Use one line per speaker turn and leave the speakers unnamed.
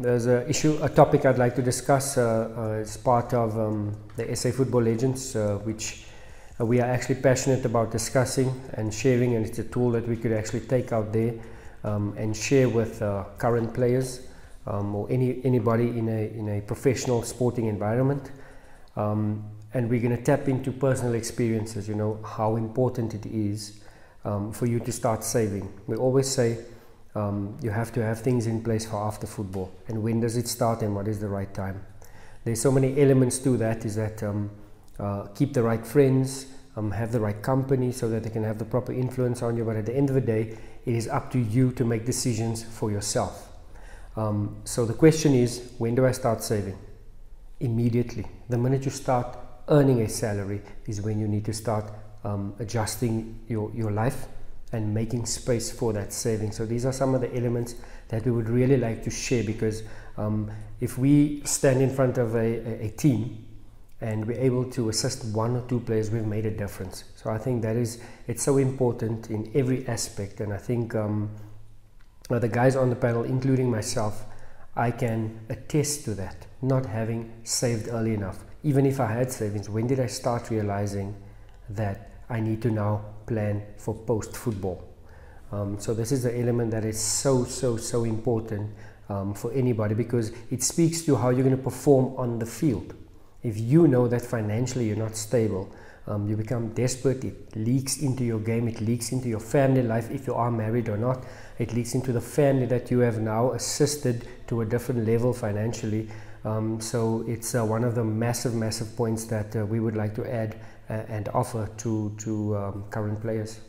there's a issue, a topic I'd like to discuss uh, uh, as part of um, the SA Football Legends, uh, which uh, we are actually passionate about discussing and sharing, and it's a tool that we could actually take out there um, and share with uh, current players um, or any anybody in a in a professional sporting environment. Um, and we're going to tap into personal experiences. You know how important it is um, for you to start saving. We always say um, you have to have things in place for after football. And when does it start and what is the right time? There's so many elements to that. Is that um, uh, keep the right friends, um, have the right company so that they can have the proper influence on you. But at the end of the day, it is up to you to make decisions for yourself. Um, so the question is, when do I start saving? Immediately. The minute you start earning a salary is when you need to start um, adjusting your, your life and making space for that saving. So these are some of the elements that we would really like to share because um, if we stand in front of a, a, team and we're able to assist one or two players, we've made a difference. So I think that is it's so important in every aspect, and I think um, the guys on the panel, including myself, I can attest to that. Not having saved early enough, even if I had savings, when did I start realizing that I need to now plan for post football. Um, so this is the element that is so so so important um, for anybody because it speaks to how you're going to perform on the field. If you know that financially you're not stable, um, you become desperate. It leaks into your game. It leaks into your family life if you are married or not. It leaks into the family that you have now assisted to a different level financially. Um, so it's uh, one of the massive, massive points that uh, we would like to add and offer to, to um, current players.